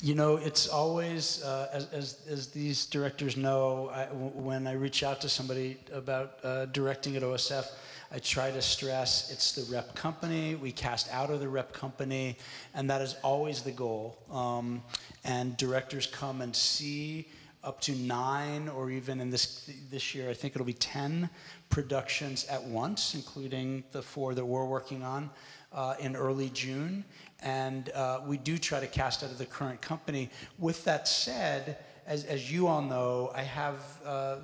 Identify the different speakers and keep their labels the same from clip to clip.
Speaker 1: You know, it's always, uh, as, as, as, these directors know, I, when I reach out to somebody about uh, directing at OSF, I try to stress it's the rep company. We cast out of the rep company, and that is always the goal. Um, and directors come and see up to nine, or even in this this year, I think it'll be ten productions at once, including the four that we're working on uh, in early June. And uh, we do try to cast out of the current company. With that said, as, as you all know, I have uh,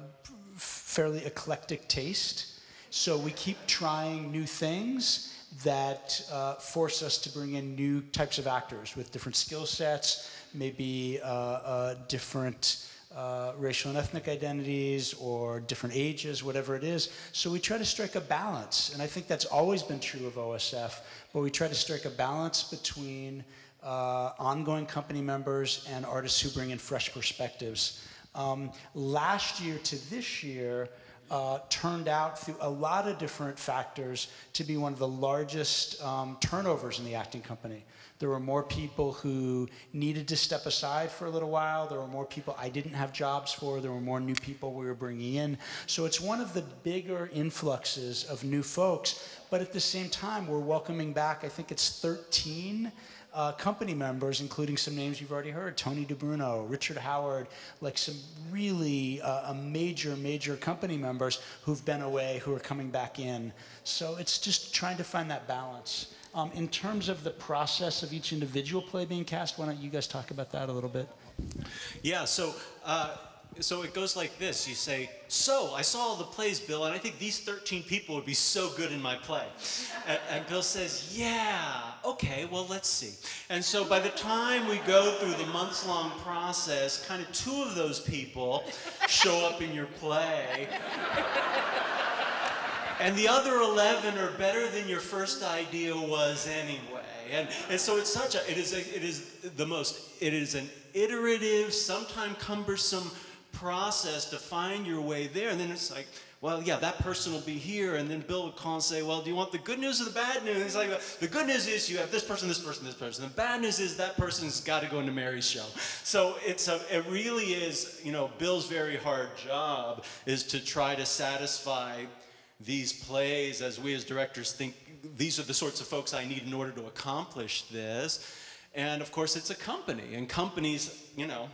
Speaker 1: fairly eclectic taste. So we keep trying new things that uh, force us to bring in new types of actors with different skill sets, maybe uh, uh, different uh, racial and ethnic identities or different ages, whatever it is. So we try to strike a balance, and I think that's always been true of OSF, but we try to strike a balance between uh, ongoing company members and artists who bring in fresh perspectives. Um, last year to this year, uh, turned out through a lot of different factors to be one of the largest um, turnovers in the acting company. There were more people who needed to step aside for a little while. There were more people I didn't have jobs for. There were more new people we were bringing in. So it's one of the bigger influxes of new folks. But at the same time, we're welcoming back, I think it's 13 uh, company members, including some names you've already heard, Tony DeBruno, Richard Howard, like some really uh, major, major company members who've been away, who are coming back in. So it's just trying to find that balance. Um, in terms of the process of each individual play being cast, why don't you guys talk about that a little bit?
Speaker 2: Yeah, so uh, so it goes like this. You say, so I saw all the plays, Bill, and I think these 13 people would be so good in my play. and, and, Bill says, yeah, okay, well, let's see. And so by the time we go through the months-long process, kind of two of those people show up in your play. and the other 11 are better than your first idea was anyway. And, and so it's such a, it is, a, it is the most, it is an iterative, sometimes cumbersome process to find your way there. And then it's like, well, yeah, that person will be here. And then Bill would call and say, well, do you want the good news or the bad news? It's like, the good news is you have this person, this person, this person. The bad news is that person's got to go into Mary's show. So it's a, it really is, you know, Bill's very hard job is to try to satisfy these plays as we as directors think these are the sorts of folks I need in order to accomplish this. And of course, it's a company, and companies, you know,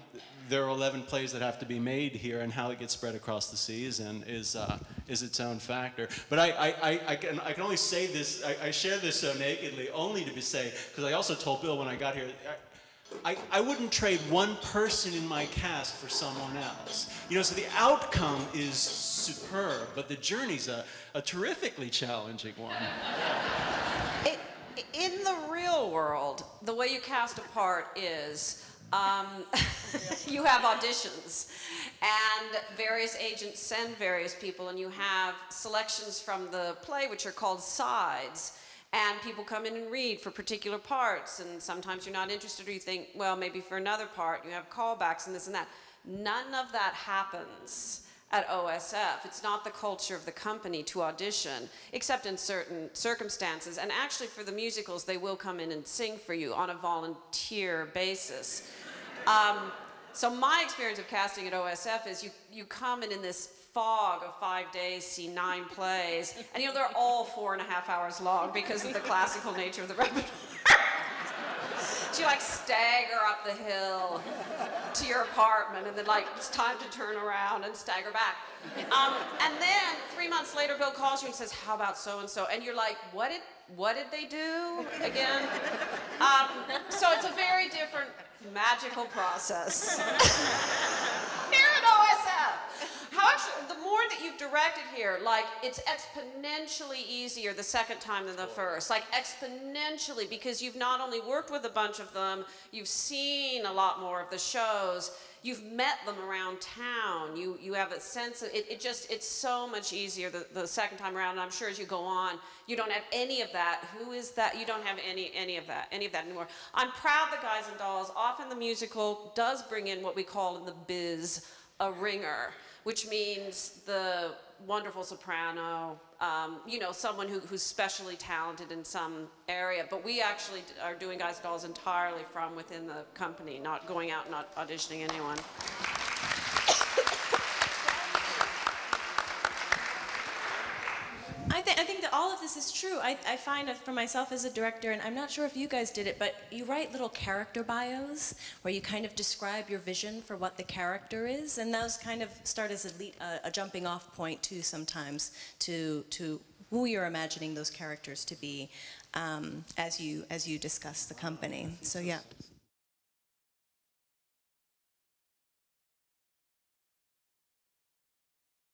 Speaker 2: there are 11 plays that have to be made here, and how it gets spread across the season is, uh, is its own factor. But I, I, I, can, I can only say this, I, I share this so nakedly, only to be say, because I also told Bill when I got here, I, I wouldn't trade one person in my cast for someone else. You know, so the outcome is superb, but the journey's a, a terrifically challenging one.
Speaker 3: It, in the real world, the way you cast a part is um, you have auditions, and various agents send various people, and you have selections from the play, which are called sides. And people come in and read for particular parts, and sometimes you're not interested, or you think, well, maybe for another part, you have callbacks and this and that. None of that happens at OSF. It's not the culture of the company to audition, except in certain circumstances. And actually, for the musicals, they will come in and sing for you on a volunteer basis. Um, so my experience of casting at OSF is you, you come in in this fog of five days, see nine plays, and you know, they're all four and a half hours long because of the classical nature of the repertoire. you like stagger up the hill to your apartment and then like it's time to turn around and stagger back. Um, and then three months later, Bill calls you and says, how about so-and-so? And you're like, what did, what did they do again? Um, so it's a very different magical process. Here. How actually, the more that you've directed here, like it's exponentially easier the second time than the first. Like exponentially because you've not only worked with a bunch of them, you've seen a lot more of the shows, you've met them around town. You you have a sense of it, it just it's so much easier the, the second time around. And I'm sure as you go on, you don't have any of that. Who is that? You don't have any any of that, any of that anymore. I'm proud the guys and dolls, often the musical does bring in what we call in the biz a ringer, which means the wonderful soprano, um, you know, someone who, who's specially talented in some area. But we actually are doing Guys and Dolls entirely from within the company, not going out not auditioning anyone.
Speaker 4: I, th- I think that all of this is true. I, I find for myself as a director, and I'm not sure if you guys did it, but you write little character bios where you kind of describe your vision for what the character is, and those kind of start as a, a jumping off point too sometimes to, to who you're imagining those characters to be um, as, you, as you discuss the company. So yeah.